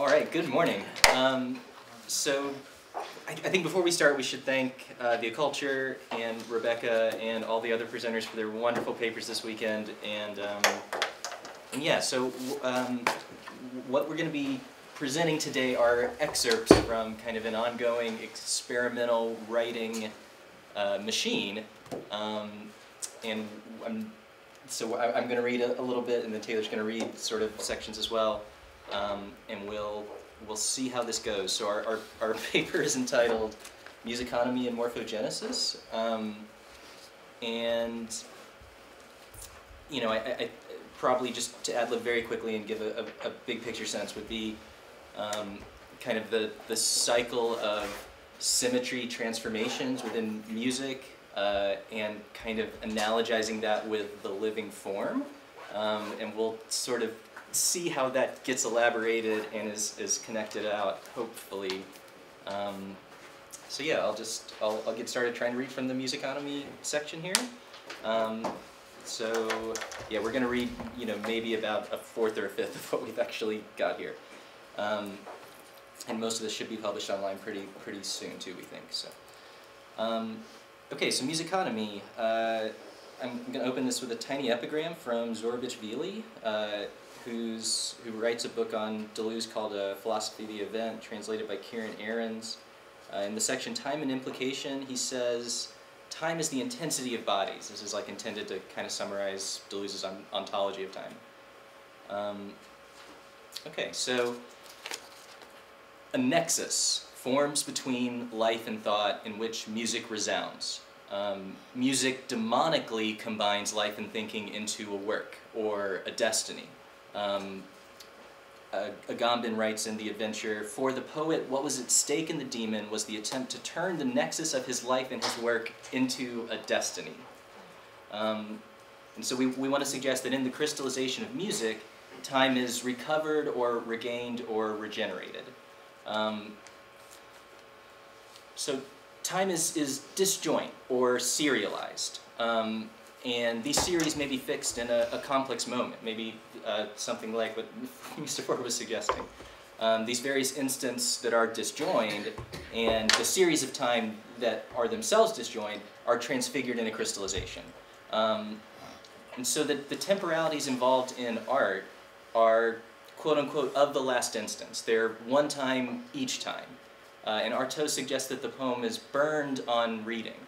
All right, good morning. Um, so, I, I, think before we start, we should thank uh, the Occulture and Rebecca and all the other presenters for their wonderful papers this weekend. And, um, and yeah, so um, what we're going to be presenting today are excerpts from kind of an ongoing experimental writing uh, machine. Um, and I'm, so I, am going to read a, a, little bit, and then Taylor's going to read sort of sections as well um, and we'll we'll see how this goes. So our, our, our paper is entitled Musiconomy and Morphogenesis, um, and you know, I, I, probably just to ad lib very quickly and give a, a, a big picture sense would be um, kind of the, the cycle of symmetry transformations within music uh, and kind of analogizing that with the living form. Um, and we'll sort of see how that gets elaborated and is, is connected out, hopefully. Um, so yeah, I'll just, I'll, I'll get started trying to read from the musiconomy section here. Um, so yeah, we're going to read, you know, maybe about a fourth or a fifth of what we've actually got here. Um, and most of this should be published online pretty, pretty soon too, we think. So, um, okay, so musiconomy. Uh, I'm going to open this with a tiny epigram from Zourabichvili. Uh, who's who writes a book on Deleuze called "A Philosophy of the Event," translated by Kieran Aarons. Uh, in the section "Time and Implication," he says, "Time is the intensity of bodies." This is like intended to kind of summarize Deleuze's on ontology of time. Um, okay, so a nexus forms between life and thought in which music resounds. Um, music demonically combines life and thinking into a work or a destiny. Um, Agamben writes in The Adventure, For the poet, what was at stake in The Demon was the attempt to turn the nexus of his life and his work into a destiny. Um, and so we, we want to suggest that in the crystallization of music, time is recovered or regained or regenerated. Um, so time is, is disjoint or serialized. Um, and these series may be fixed in a, a complex moment, maybe uh, something like what Mr. Ford was suggesting. Um, these various instants that are disjoined and the series of time that are themselves disjoined are transfigured in a crystallization. Um, and so the, the temporalities involved in art are quote unquote of the last instance. They're one time each time. Uh, and Artaud suggests that the poem is burned on reading.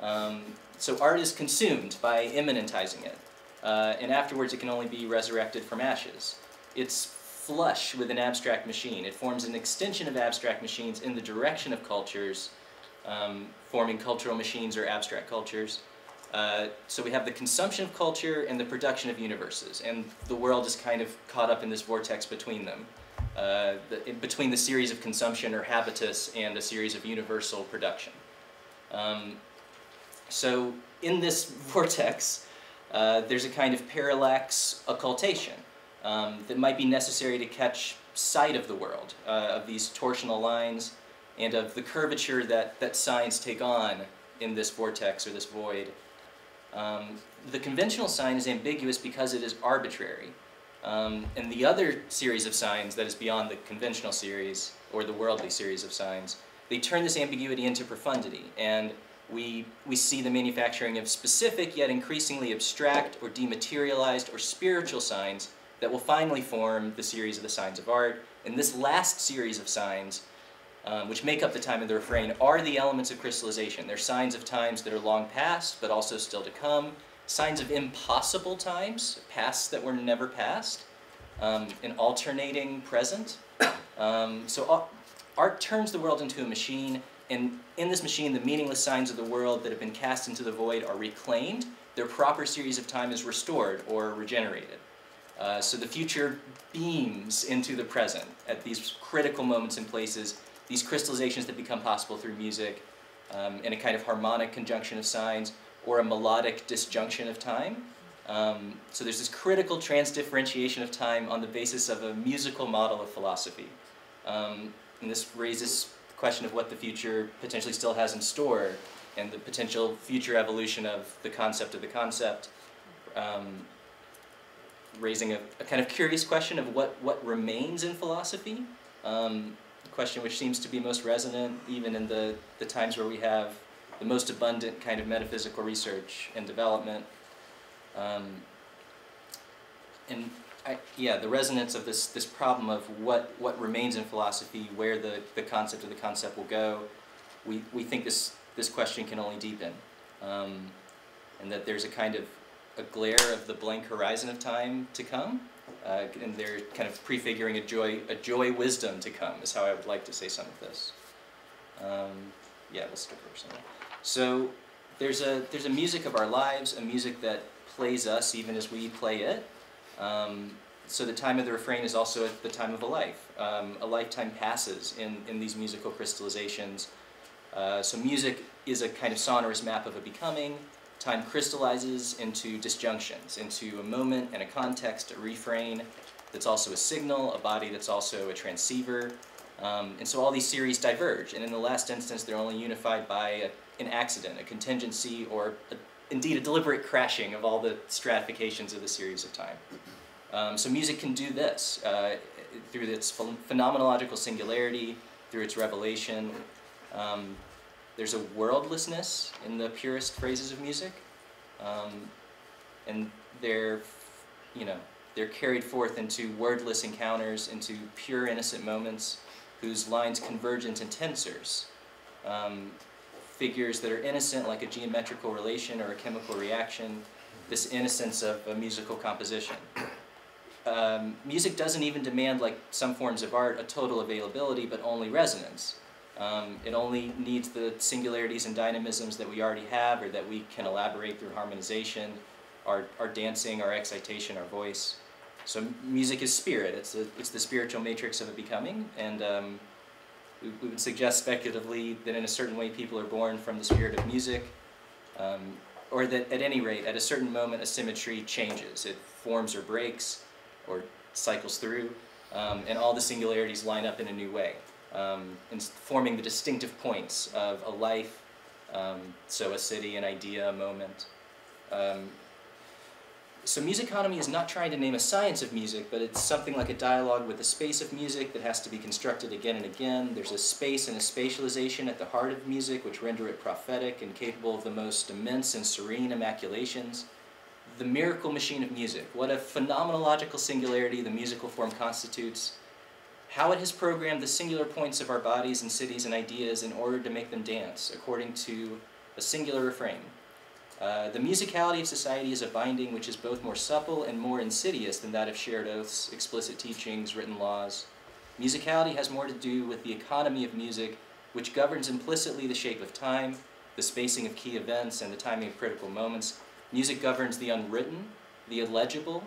Um, so art is consumed by immanentizing it, uh, and afterwards it can only be resurrected from ashes. It's flush with an abstract machine. It forms an extension of abstract machines in the direction of cultures, um, forming cultural machines or abstract cultures. Uh, so we have the consumption of culture and the production of universes, and the world is kind of caught up in this vortex between them. Uh, the, between the series of consumption or habitus and a series of universal production. Um, so in this vortex, uh, there's a kind of parallax occultation um, that might be necessary to catch sight of the world, uh, of these torsional lines, and of the curvature that, that signs take on in this vortex or this void. Um, the conventional sign is ambiguous because it is arbitrary. Um, and the other series of signs that is beyond the conventional series, or the worldly series of signs, they turn this ambiguity into profundity. And we, we see the manufacturing of specific yet increasingly abstract or dematerialized or spiritual signs that will finally form the series of the signs of art. And this last series of signs, um, which make up the time of the refrain, are the elements of crystallization. They're signs of times that are long past, but also still to come, signs of impossible times, pasts that were never past, um, an alternating present. Um, so art turns the world into a machine and in this machine, the meaningless signs of the world that have been cast into the void are reclaimed. Their proper series of time is restored or regenerated. Uh, so the future beams into the present at these critical moments and places, these crystallizations that become possible through music, um, in a kind of harmonic conjunction of signs, or a melodic disjunction of time. Um, so there's this critical transdifferentiation of time on the basis of a musical model of philosophy. Um, and this raises question of what the future potentially still has in store and the potential future evolution of the concept of the concept, um, raising a, a, kind of curious question of what, what remains in philosophy um, a question which seems to be most resonant even in the, the times where we have the most abundant kind of metaphysical research and development. Um, and I, yeah, the resonance of this, this problem of what, what remains in philosophy, where the, the concept of the concept will go, we, we think this, this question can only deepen. Um, and that there's a kind of a glare of the blank horizon of time to come, uh, and they're kind of prefiguring a joy, a joy wisdom to come, is how I would like to say some of this. Um, yeah, let's skip over some. So there's a there's a music of our lives, a music that plays us even as we play it. Um, so the time of the refrain is also the time of a life. Um, a lifetime passes in, in these musical crystallizations. Uh, so music is a kind of sonorous map of a becoming. Time crystallizes into disjunctions, into a moment and a context, a refrain that's also a signal, a body that's also a transceiver. Um, and so all these series diverge, and in the last instance, they're only unified by a, an accident, a contingency, or a, indeed a deliberate crashing of all the stratifications of the series of time. Um, so music can do this uh, through its phenomenological singularity, through its revelation. Um, there's a worldlessness in the purest phrases of music, um, and they're, you know, they're carried forth into wordless encounters, into pure innocent moments, whose lines converge into tensors, um, figures that are innocent like a geometrical relation or a chemical reaction, this innocence of a musical composition. Um, music doesn't even demand, like some forms of art, a total availability, but only resonance. Um, it only needs the singularities and dynamisms that we already have or that we can elaborate through harmonization, our, our dancing, our excitation, our voice. So music is spirit. It's, a, it's the spiritual matrix of a becoming, and um, we, we, would suggest speculatively that in a certain way people are born from the spirit of music, um, or that at any rate, at a certain moment, a symmetry changes. It forms or breaks, or cycles through, um, and all the singularities line up in a new way um, forming the distinctive points of a life, um, so a city, an idea, a moment. So musiconomy is not trying to name a science of music, but it's something like a dialogue with the space of music that has to be constructed again and again. There's a space and a spatialization at the heart of music which render it prophetic and capable of the most immense and serene immaculations. The miracle machine of music, what a phenomenological singularity the musical form constitutes, how it has programmed the singular points of our bodies and cities and ideas in order to make them dance according to a singular refrain. Uh, the musicality of society is a binding which is both more supple and more insidious than that of shared oaths, explicit teachings, written laws. Musicality has more to do with the economy of music, which governs implicitly the shape of time, the spacing of key events, and the timing of critical moments. Music governs the unwritten, the illegible,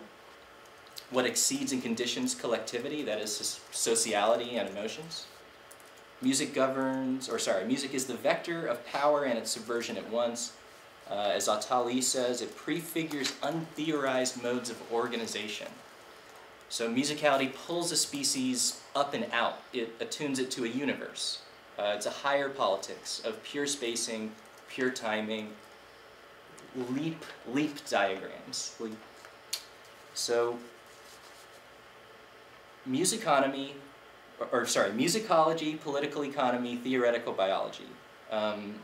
what exceeds and conditions collectivity, that is sociality and emotions. Music governs, or sorry, music is the vector of power and its subversion at once. Uh, as Attali says, it prefigures untheorized modes of organization. So musicality pulls a species up and out. It attunes it to a universe. Uh, it's a higher politics of pure spacing, pure timing, leap leap diagrams. Leap. So musiconomy, or, or, sorry, musicology, political economy, theoretical biology. Um,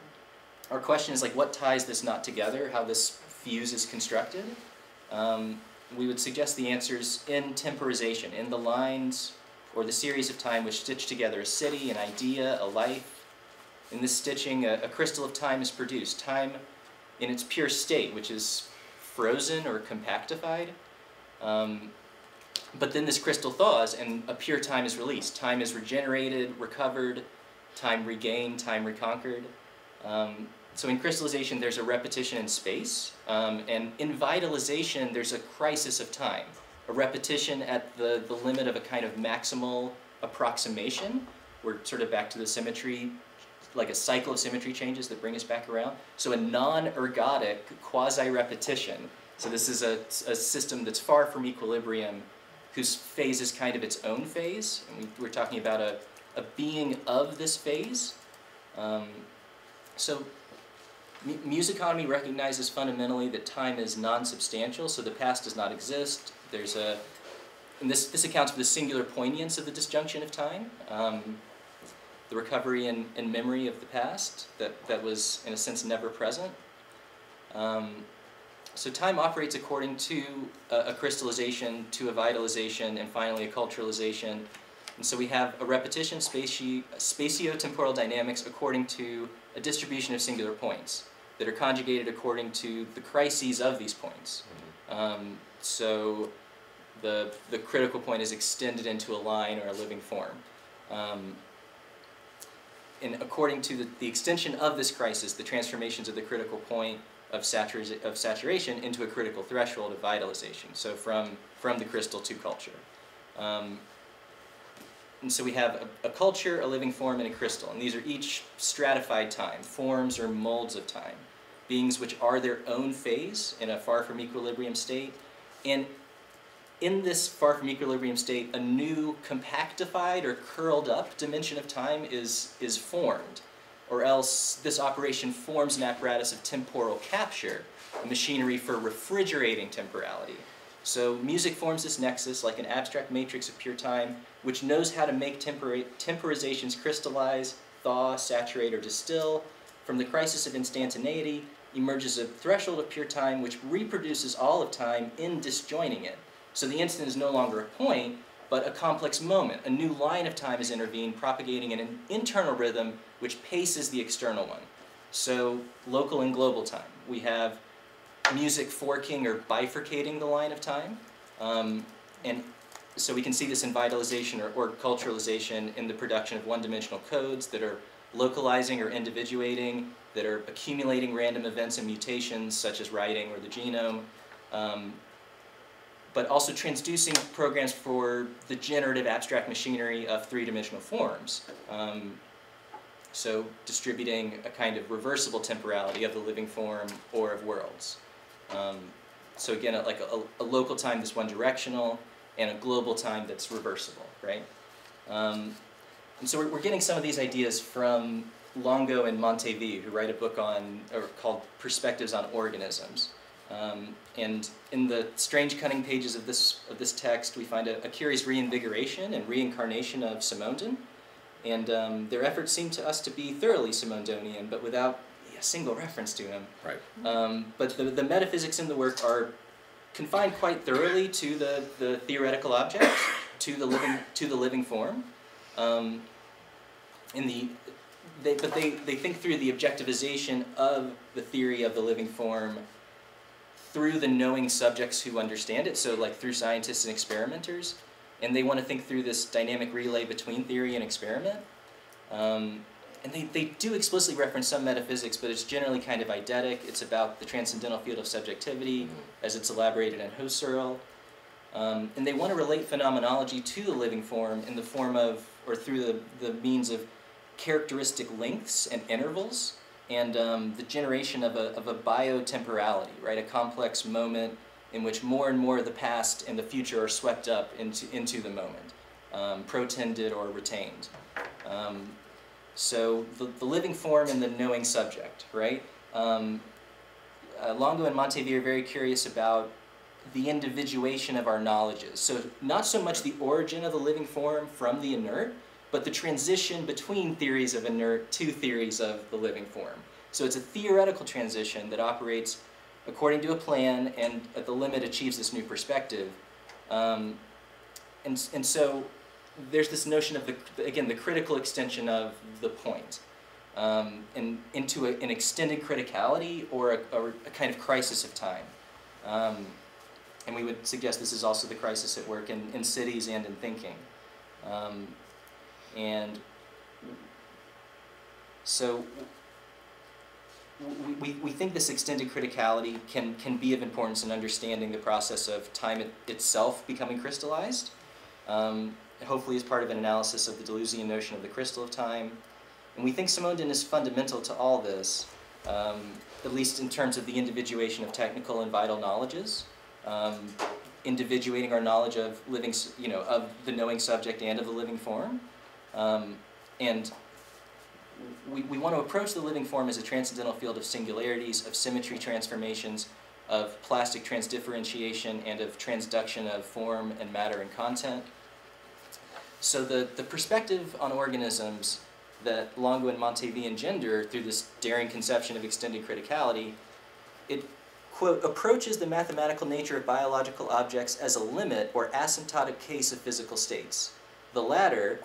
our question is like, what ties this knot together? How this fuse is constructed? Um, we would suggest the answers in temporization, in the lines or the series of time which stitch together a city, an idea, a life. In this stitching, a, a crystal of time is produced. Time in its pure state, which is frozen or compactified. Um, but then this crystal thaws and a pure time is released. Time is regenerated, recovered, time regained, time reconquered. Um, so in crystallization, there's a repetition in space, um, and in vitalization, there's a crisis of time, a repetition at the, the limit of a kind of maximal approximation. We're sort of back to the symmetry, like a cycle of symmetry changes that bring us back around. So a non-ergodic quasi-repetition. So this is a, a system that's far from equilibrium whose phase is kind of its own phase. And we, are talking about a, a being of this phase. Um, so musiconomy recognizes fundamentally that time is non-substantial, so the past does not exist. There's a, and this, this accounts for the singular poignance of the disjunction of time, um, the recovery and, and memory of the past that, that was, in a sense, never present. Um, so time operates according to a, a, crystallization, to a vitalization, and finally a culturalization. And so we have a repetition spaci spatio-temporal dynamics according to a distribution of singular points that are conjugated according to the crises of these points. Mm-hmm. Um, so the, the critical point is extended into a line or a living form. Um, and according to the, the extension of this crisis, the transformations of the critical point of, satura of saturation into a critical threshold of vitalization, so from, from the crystal to culture. Um, and so we have a, a, culture, a living form, and a crystal, and these are each stratified time, forms or molds of time, beings which are their own phase in a far from equilibrium state, and in this far from equilibrium state, a new compactified or curled up dimension of time is, is formed. Or else this operation forms an apparatus of temporal capture, a machinery for refrigerating temporality. So music forms this nexus like an abstract matrix of pure time, which knows how to make temporizations crystallize, thaw, saturate, or distill. From the crisis of instantaneity emerges a threshold of pure time which reproduces all of time in disjoining it. So the instant is no longer a point, but a complex moment. A new line of time is intervened, propagating in an internal rhythm which paces the external one. So local and global time. We have music forking or bifurcating the line of time. Um, and so we can see this in vitalization or, or culturalization in the production of one-dimensional codes that are localizing or individuating, that are accumulating random events and mutations such as writing or the genome, um, but also transducing programs for the generative abstract machinery of three-dimensional forms. Um, so distributing a kind of reversible temporality of the living form or of worlds. Um, so again, like a, a, local time that's one-directional and a global time that's reversible, right? Um, and so we're, we're, getting some of these ideas from Longo and Montévil, who write a book on, or called Perspectives on Organisms. Um, and in the strange cunning pages of this, of this text, we find a, a curious reinvigoration and reincarnation of Simondon. And um, their efforts seem to us to be thoroughly Simondonian, but without a single reference to him. Right. Um, but the, the metaphysics in the work are confined quite thoroughly to the, the theoretical object, to the living, to the living form. Um, in the, they, but they, they think through the objectivization of the theory of the living form through the knowing subjects who understand it, so like through scientists and experimenters, and they want to think through this dynamic relay between theory and experiment. Um, and they, they do explicitly reference some metaphysics, but it's generally kind of eidetic. It's about the transcendental field of subjectivity mm -hmm. as it's elaborated in Husserl. Um, and they want to relate phenomenology to the living form in the form of, or through the, the means of characteristic lengths and intervals and um, the generation of a, of a biotemporality, right? A complex moment in which more and more of the past and the future are swept up into, into the moment, um, protended or retained. Um, so the, the living form and the knowing subject, right? Um, uh, Longo and Montévil are very curious about the individuation of our knowledges. So not so much the origin of the living form from the inert, but the transition between theories of inert to theories of the living form. So it's a theoretical transition that operates according to a plan and at the limit achieves this new perspective. Um, and, and so there's this notion of, the again, the critical extension of the point um, and into a, an extended criticality or a, a, a, kind of crisis of time. Um, and we would suggest this is also the crisis at work in, in cities and in thinking. Um, and so we, we, think this extended criticality can, can be of importance in understanding the process of time it, itself becoming crystallized, um, hopefully as part of an analysis of the Deleuzian notion of the crystal of time. And we think Simondon is fundamental to all this, um, at least in terms of the individuation of technical and vital knowledges, um, individuating our knowledge of living, you know, of the knowing subject and of the living form. Um, and we, we want to approach the living form as a transcendental field of singularities, of symmetry transformations, of plastic transdifferentiation and of transduction of form and matter and content. So the, the perspective on organisms that Longo and Montévil engender through this daring conception of extended criticality, it, quote, approaches the mathematical nature of biological objects as a limit or asymptotic case of physical states. The latter,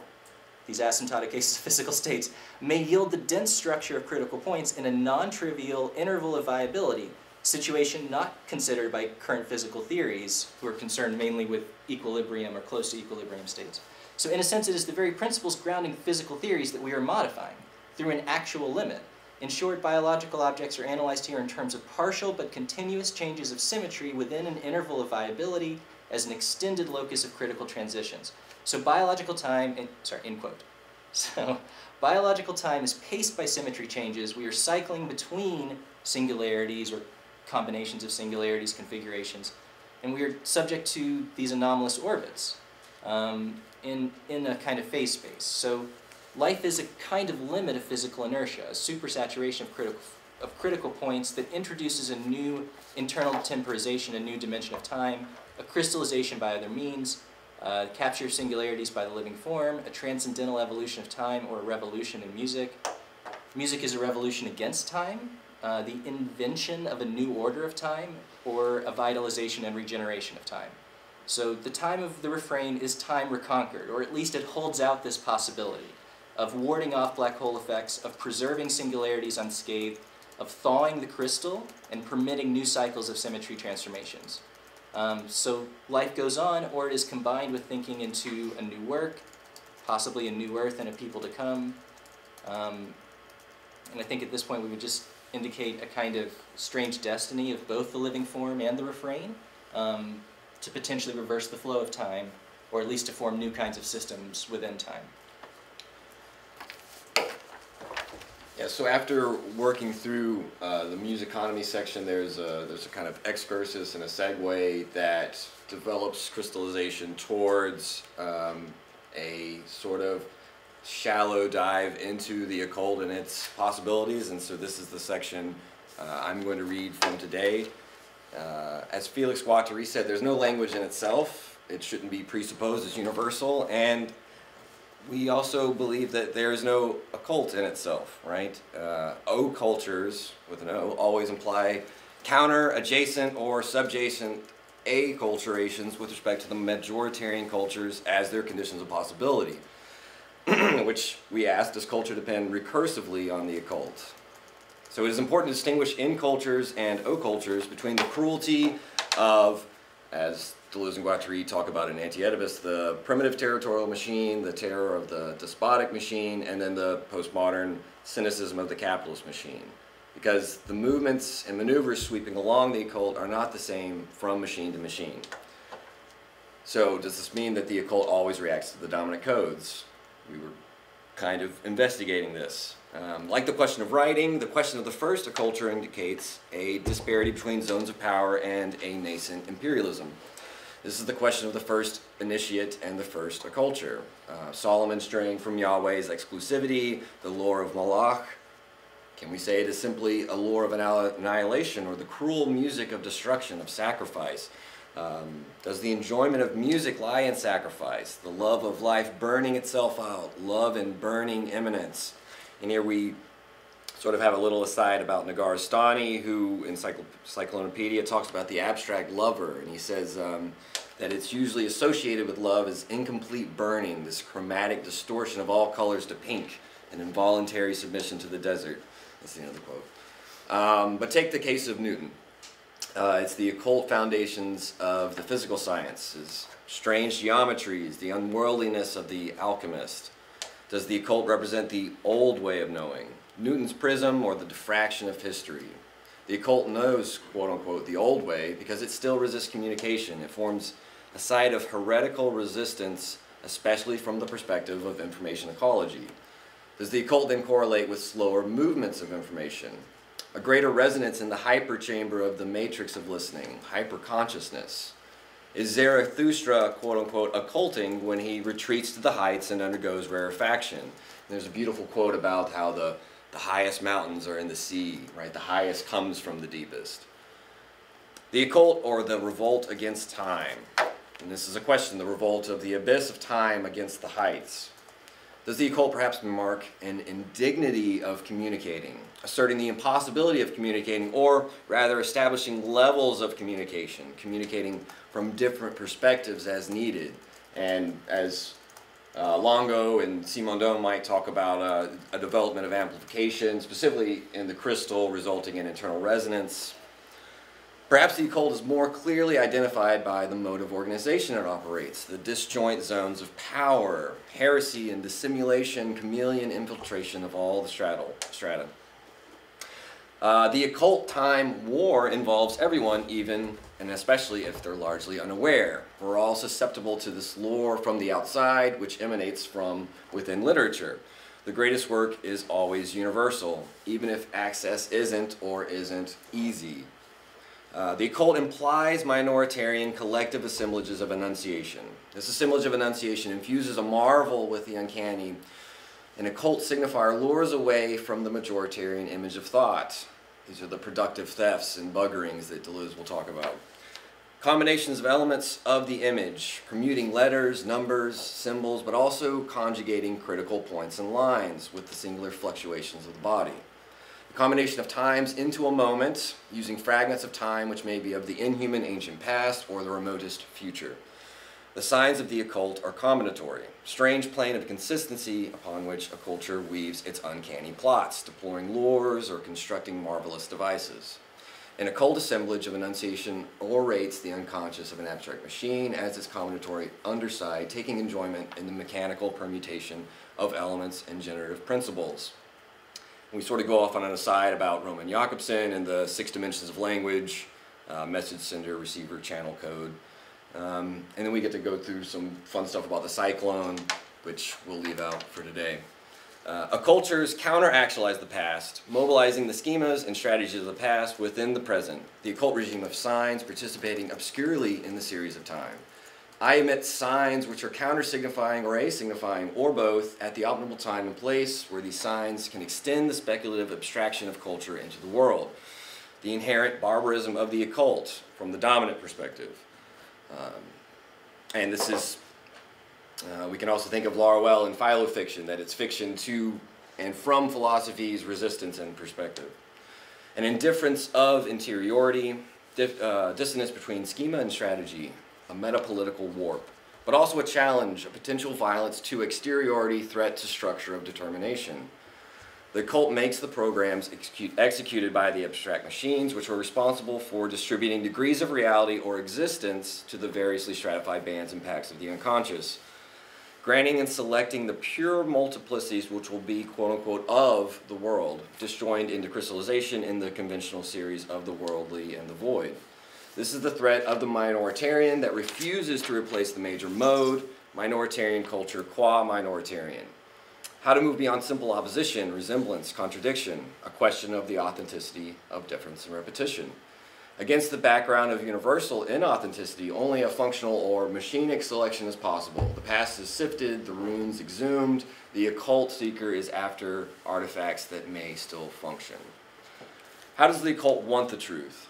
these asymptotic cases of physical states, may yield the dense structure of critical points in a non-trivial interval of viability, situation not considered by current physical theories, who are concerned mainly with equilibrium or close to equilibrium states. So in a sense, it is the very principles grounding physical theories that we are modifying through an actual limit. In short, biological objects are analyzed here in terms of partial but continuous changes of symmetry within an interval of viability as an extended locus of critical transitions. So biological time, in, sorry, end quote. So biological time is paced by symmetry changes. We are cycling between singularities or combinations of singularities, configurations, and we are subject to these anomalous orbits um, in, in a kind of phase space. So life is a kind of limit of physical inertia, a supersaturation of critical, of critical points that introduces a new internal temporization, a new dimension of time, a crystallization by other means, uh, capture of singularities by the living form, a transcendental evolution of time, or a revolution in music. Music is a revolution against time, uh, the invention of a new order of time, or a vitalization and regeneration of time. So the time of the refrain is time reconquered, or at least it holds out this possibility of warding off black hole effects, of preserving singularities unscathed, of thawing the crystal, and permitting new cycles of symmetry transformations. Um, so life goes on, or it is combined with thinking into a new work, possibly a new earth and a people to come. Um, and I think at this point we would just indicate a kind of strange destiny of both the living form and the refrain um, to potentially reverse the flow of time, or at least to form new kinds of systems within time. Yeah, so after working through uh, the musiconomy section, there's a, there's a kind of excursus and a segue that develops crystallization towards um, a sort of shallow dive into the occult and its possibilities. And so this is the section uh, I'm going to read from today. Uh, as Felix Guattari said, there's no language in itself. It shouldn't be presupposed as universal. And we also believe that there is no occult in itself, right? Uh, o cultures, with an O, always imply counter, adjacent, or subjacent acculturations with respect to the majoritarian cultures as their conditions of possibility, which we ask, does culture depend recursively on the occult? So it is important to distinguish in cultures and occultures between the cruelty of, as Deleuze and Guattari talk about in Anti-Oedipus, the primitive territorial machine, the terror of the despotic machine, and then the postmodern cynicism of the capitalist machine. Because the movements and maneuvers sweeping along the occult are not the same from machine to machine. So does this mean that the occult always reacts to the dominant codes? We were kind of investigating this. Um, like the question of writing, the question of the first occulture indicates a disparity between zones of power and a nascent imperialism. This is the question of the first initiate and the first occulture. Uh, Solomon straying from Yahweh's exclusivity, the lore of Moloch. Can we say it is simply a lore of annihilation or the cruel music of destruction, of sacrifice? Um, does the enjoyment of music lie in sacrifice? The love of life burning itself out, love and burning immanence. And here we sort of have a little aside about Negarestani, who in Cycl Cyclonopedia talks about the abstract lover, and he says um, that it's usually associated with love as incomplete burning, this chromatic distortion of all colors to pink, an involuntary submission to the desert. That's the end of the quote. Um, but take the case of Newton. Uh, it's the occult foundations of the physical sciences, strange geometries, the unworldliness of the alchemist. Does the occult represent the old way of knowing? Newton's prism or the diffraction of history. The occult knows, quote unquote, the old way because it still resists communication. It forms a site of heretical resistance, especially from the perspective of information ecology. Does the occult then correlate with slower movements of information? A greater resonance in the hyperchamber of the matrix of listening, hyperconsciousness? Is Zarathustra, quote unquote, occulting when he retreats to the heights and undergoes rarefaction? And there's a beautiful quote about how the the highest mountains are in the sea, right? The highest comes from the deepest. The occult or the revolt against time. And this is a question the revolt of the abyss of time against the heights. Does the occult perhaps mark an indignity of communicating, asserting the impossibility of communicating, or rather establishing levels of communication, communicating from different perspectives as needed? And as uh, Longo and Simondon might talk about uh, a development of amplification, specifically in the crystal resulting in internal resonance, Perhaps the occult is more clearly identified by the mode of organization it operates, the disjoint zones of power, heresy and dissimulation, chameleon infiltration of all the strata. Uh, the occult time war involves everyone, even and especially if they're largely unaware. We're all susceptible to this lore from the outside, which emanates from within literature. The greatest work is always universal, even if access isn't or isn't easy. Uh, the occult implies minoritarian collective assemblages of enunciation. This assemblage of enunciation infuses a marvel with the uncanny. An occult signifier lures away from the majoritarian image of thought. These are the productive thefts and buggerings that Deleuze will talk about. Combinations of elements of the image, permuting letters, numbers, symbols, but also conjugating critical points and lines with the singular fluctuations of the body combination of times into a moment, using fragments of time which may be of the inhuman ancient past or the remotest future. The signs of the occult are combinatory, strange plane of consistency upon which a culture weaves its uncanny plots, deploying lures or constructing marvelous devices. An occult assemblage of enunciation orates the unconscious of an abstract machine as its combinatory underside, taking enjoyment in the mechanical permutation of elements and generative principles we sort of go off on an aside about Roman Jakobson and the six dimensions of language, uh, message sender, receiver, channel code. Um, and then we get to go through some fun stuff about the cyclone, which we'll leave out for today. Uh, occultures counter-actualize the past, mobilizing the schemas and strategies of the past within the present, the occult regime of signs participating obscurely in the series of time. I emit signs which are counter-signifying or a-signifying, or both, at the optimal time and place where these signs can extend the speculative abstraction of culture into the world. The inherent barbarism of the occult from the dominant perspective. Um, and this is, uh, we can also think of Laruelle in philofiction, that it's fiction to and from philosophy's resistance and perspective. An indifference of interiority, uh, dissonance between schema and strategy, a metapolitical warp, but also a challenge, a potential violence to exteriority, threat to structure of determination. The cult makes the programs execute, executed by the abstract machines, which are responsible for distributing degrees of reality or existence to the variously stratified bands and packs of the unconscious, granting and selecting the pure multiplicities which will be, quote unquote, of the world, disjoined into crystallization in the conventional series of the worldly and the void. This is the threat of the minoritarian that refuses to replace the major mode, minoritarian culture qua minoritarian. How to move beyond simple opposition, resemblance, contradiction, a question of the authenticity of difference and repetition. Against the background of universal inauthenticity, only a functional or machinic selection is possible. The past is sifted, the runes exhumed, the occult seeker is after artifacts that may still function. How does the occult want the truth?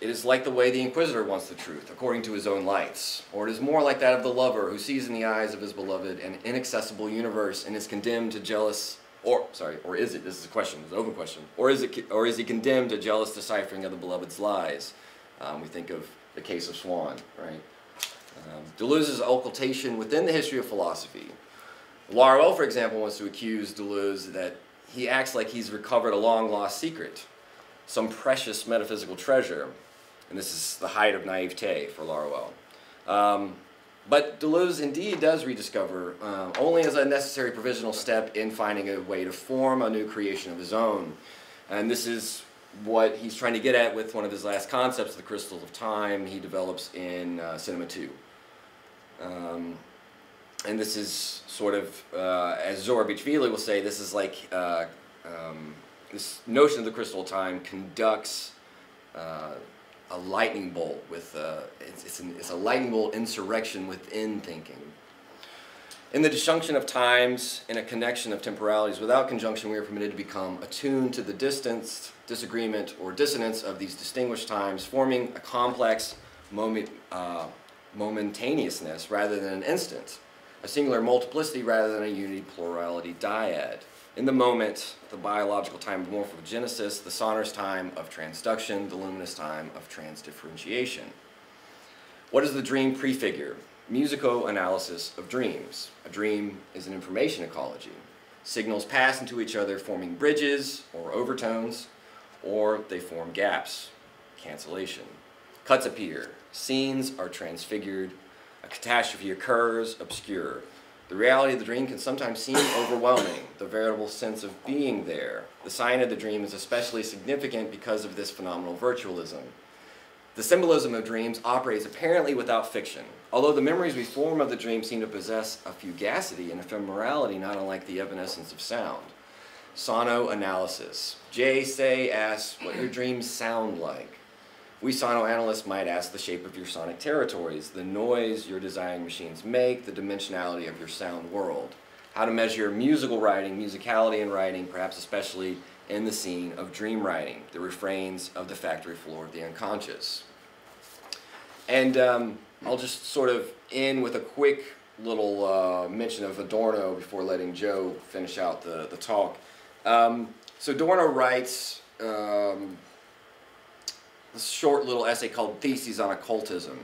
It is like the way the inquisitor wants the truth, according to his own lights. Or it is more like that of the lover who sees in the eyes of his beloved an inaccessible universe and is condemned to jealous or sorry, or is it? This is a question. It's an open question. Or is it? Or is he condemned to jealous deciphering of the beloved's lies? Um, we think of the case of Swann, right? Um, Deleuze's occultation within the history of philosophy. Laruelle, for example, wants to accuse Deleuze that he acts like he's recovered a long lost secret, some precious metaphysical treasure, and this is the height of naivete for Laruelle. Um, but Deleuze indeed does rediscover, uh, only as a necessary provisional step in finding a way to form a new creation of his own. And this is what he's trying to get at with one of his last concepts, the crystals of time, he develops in uh, Cinema 2. Um, and this is sort of, uh, as Zourabichvili will say, this is like uh, um, this notion of the crystal of time conducts uh, a lightning bolt with uh, it's, it's, an, it's, a lightning bolt insurrection within thinking. In the disjunction of times, in a connection of temporalities, without conjunction, we are permitted to become attuned to the distance, disagreement, or dissonance of these distinguished times, forming a complex moment, uh, momentaneousness rather than an instant, a singular multiplicity rather than a unity plurality dyad. In the moment, the biological time of morphogenesis, the sonorous time of transduction, the luminous time of transdifferentiation. What does the dream prefigure? Musico-analysis of dreams. A dream is an information ecology. Signals pass into each other forming bridges or overtones, or they form gaps, cancellation. Cuts appear, scenes are transfigured, a catastrophe occurs, obscure. The reality of the dream can sometimes seem overwhelming, the veritable sense of being there. The sign of the dream is especially significant because of this phenomenal virtualism. The symbolism of dreams operates apparently without fiction, although the memories we form of the dream seem to possess a fugacity and ephemerality not unlike the evanescence of sound. Sono-analysis. Jay Say asks what your dreams sound like. We sonoanalysts might ask the shape of your sonic territories, the noise your design machines make, the dimensionality of your sound world, how to measure musical writing, musicality in writing, perhaps especially in the scene of dream writing, the refrains of the factory floor of the unconscious. And um, I'll just sort of end with a quick little uh, mention of Adorno before letting Joe finish out the, the talk. Um, so Adorno writes um, short little essay called Theses on Occultism.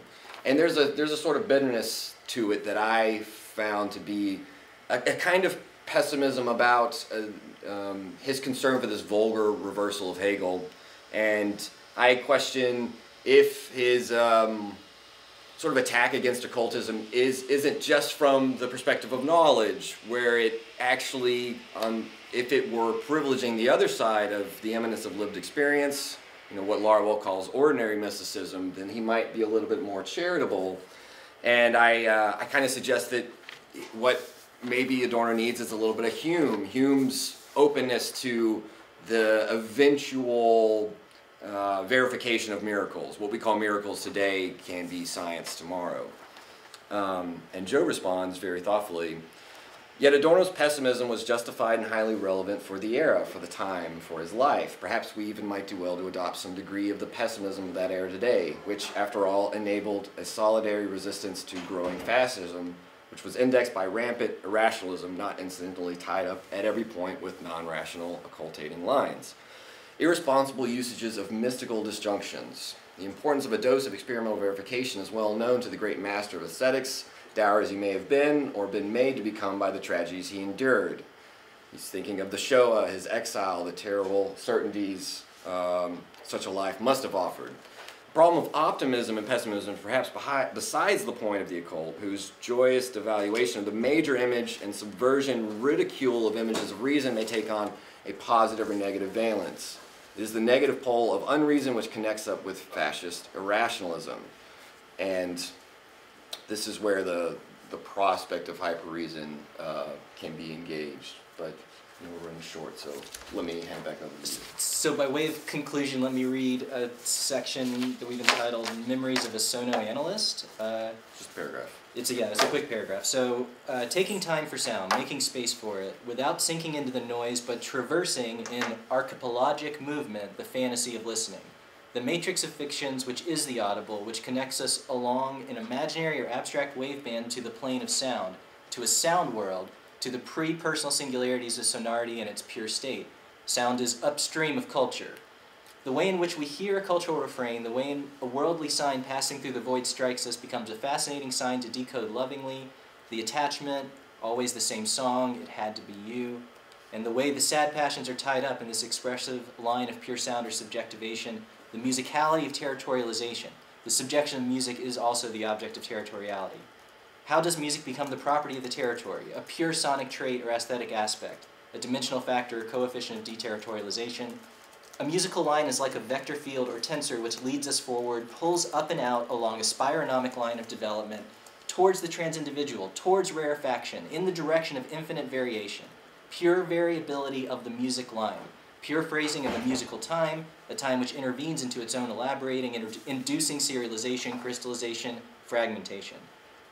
And there's a, there's a sort of bitterness to it that I found to be a, a kind of pessimism about uh, um, his concern for this vulgar reversal of Hegel. And I question if his um, sort of attack against occultism is, isn't just from the perspective of knowledge, where it actually, um, if it were privileging the other side of the eminence of lived experience, you know, what Laruelle calls ordinary mysticism, then he might be a little bit more charitable. And I, uh, I kind of suggest that what maybe Adorno needs is a little bit of Hume. Hume's openness to the eventual uh, verification of miracles. What we call miracles today can be science tomorrow. Um, and Joe responds very thoughtfully, Yet Adorno's pessimism was justified and highly relevant for the era, for the time, for his life. Perhaps we even might do well to adopt some degree of the pessimism of that era today, which, after all, enabled a solidary resistance to growing fascism, which was indexed by rampant irrationalism, not incidentally tied up at every point with non-rational occultating lines. Irresponsible usages of mystical disjunctions. The importance of a dose of experimental verification is well known to the great master of aesthetics, dour as he may have been or been made to become by the tragedies he endured. He's thinking of the Shoah, his exile, the terrible certainties um, such a life must have offered. The problem of optimism and pessimism is perhaps behind, besides the point of the occult, whose joyous devaluation of the major image and subversion, ridicule of images of reason may take on a positive or negative valence. It is the negative pole of unreason which connects up with fascist irrationalism. And this is where the, the prospect of hyperreason uh, can be engaged. But you know, we're running short, so let me hand back over to you. So by way of conclusion, let me read a section that we've entitled Memories of a Sono-Analyst. Uh, Just a paragraph. It's a, yeah, it's a quick paragraph. So, uh, taking time for sound, making space for it, without sinking into the noise, but traversing in archipelagic movement the fantasy of listening. The matrix of fictions, which is the audible, which connects us along an imaginary or abstract waveband to the plane of sound, to a sound world, to the pre-personal singularities of sonority in its pure state. Sound is upstream of culture. The way in which we hear a cultural refrain, the way in a worldly sign passing through the void strikes us becomes a fascinating sign to decode lovingly. The attachment, always the same song, it had to be you. And the way the sad passions are tied up in this expressive line of pure sound or subjectivation, the musicality of territorialization. The subjection of music is also the object of territoriality. How does music become the property of the territory, a pure sonic trait or aesthetic aspect, a dimensional factor or coefficient of deterritorialization? A musical line is like a vector field or tensor which leads us forward, pulls up and out along a spironomic line of development towards the transindividual, towards rarefaction, in the direction of infinite variation, pure variability of the music line, pure phrasing of a musical time, a time which intervenes into its own elaborating, inducing serialization, crystallization, fragmentation.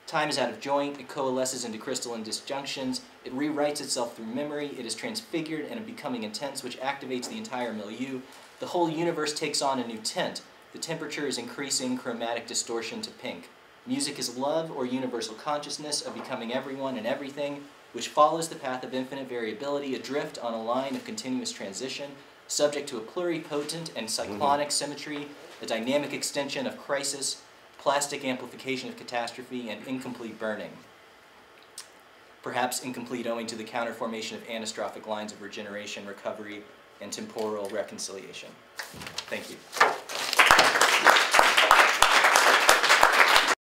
Time is out of joint, it coalesces into crystalline disjunctions, it rewrites itself through memory, it is transfigured and becoming intense, which activates the entire milieu. The whole universe takes on a new tint. The temperature is increasing chromatic distortion to pink. Music is love or universal consciousness of becoming everyone and everything, which follows the path of infinite variability, adrift on a line of continuous transition, subject to a pluripotent and cyclonic symmetry, the dynamic extension of crisis, plastic amplification of catastrophe, and incomplete burning. Perhaps incomplete owing to the counterformation of anastrophic lines of regeneration, recovery, and temporal reconciliation. Thank you.